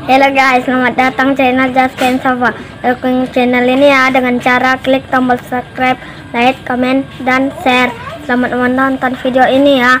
Halo guys, selamat datang channel Just Ken Sava. Dukung channel ini ya dengan cara klik tombol subscribe, like, komen, dan share. Selamat menonton video ini ya.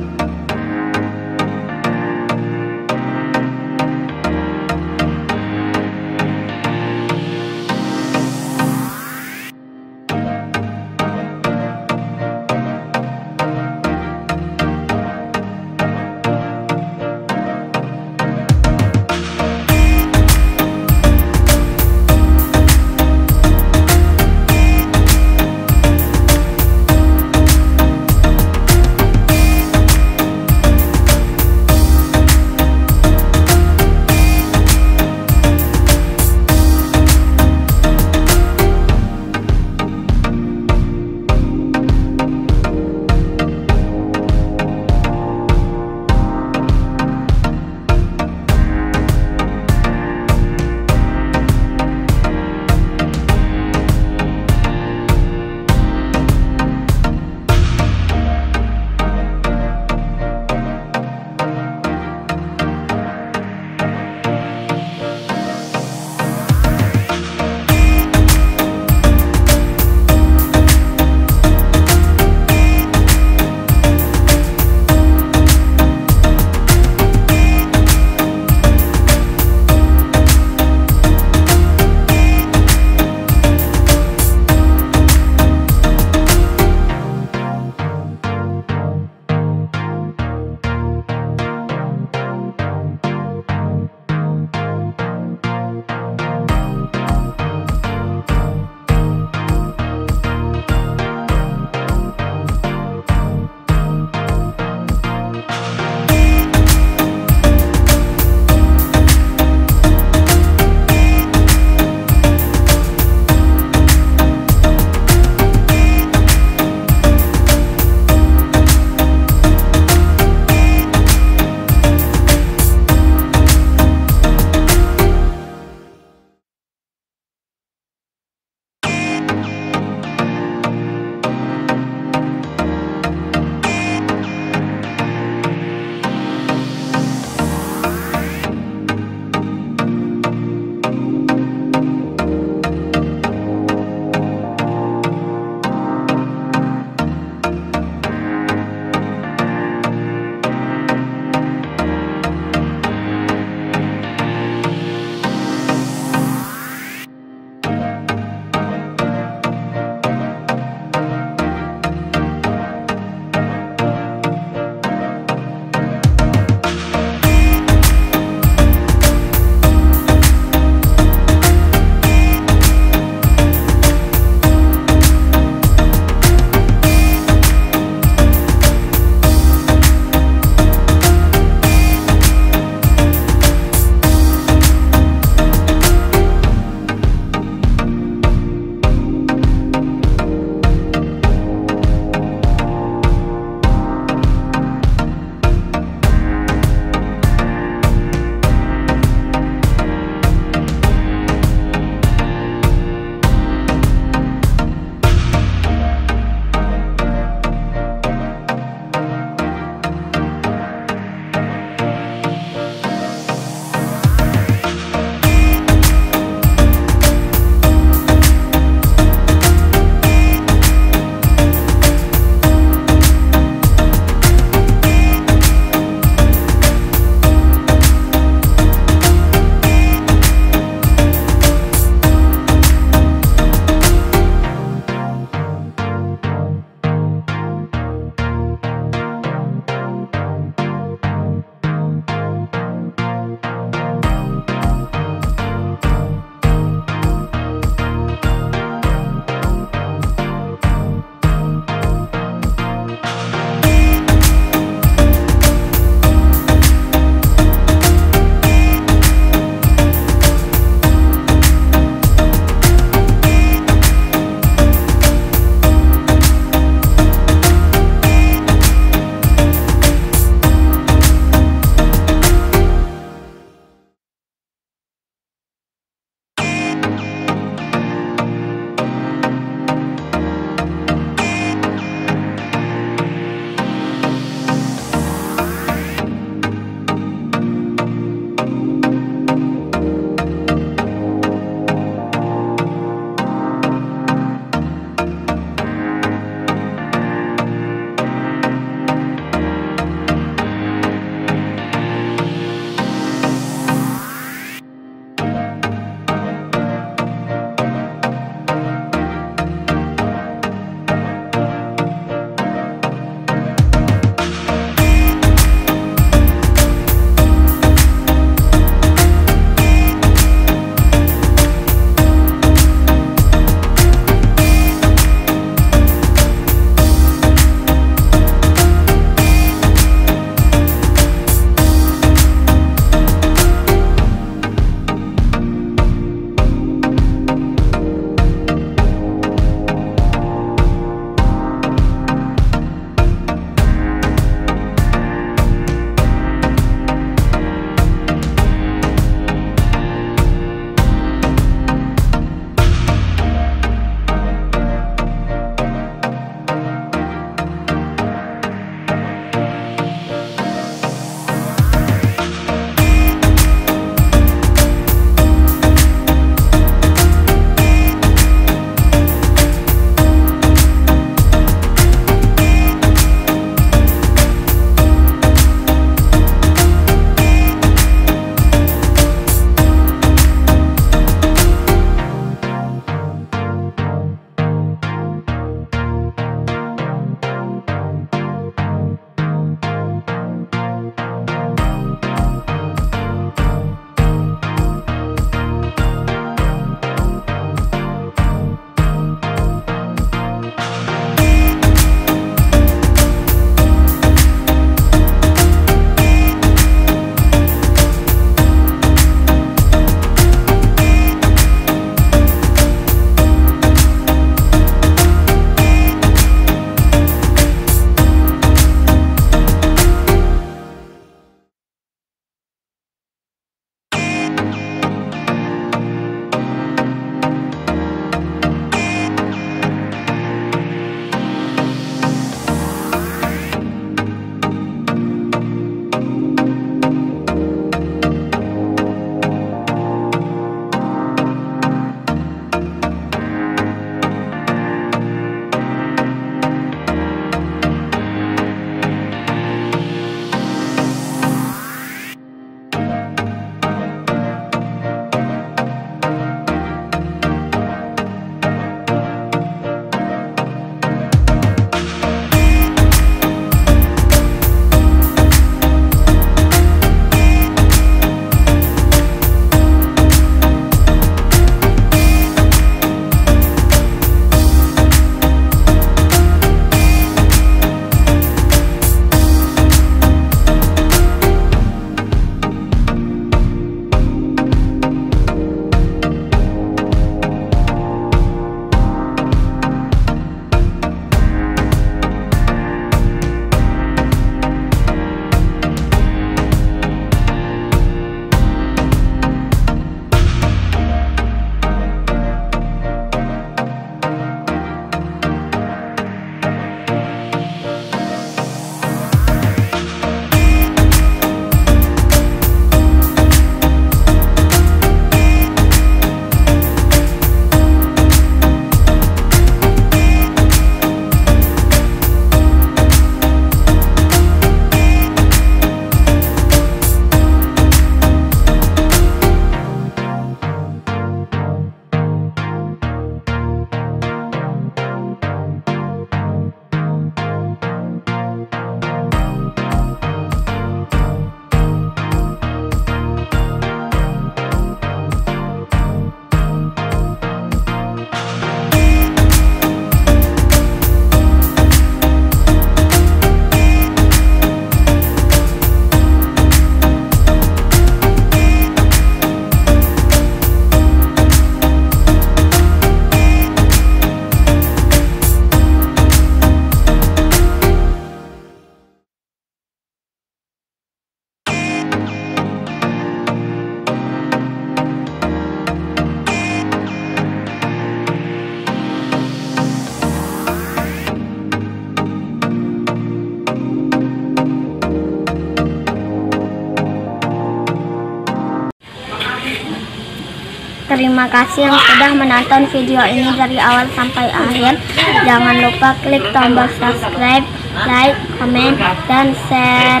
Terima kasih yang sudah menonton video ini dari awal sampai akhir. Jangan lupa klik tombol subscribe, like, komen, dan share.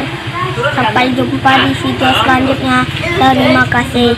Sampai jumpa di video selanjutnya. Terima kasih.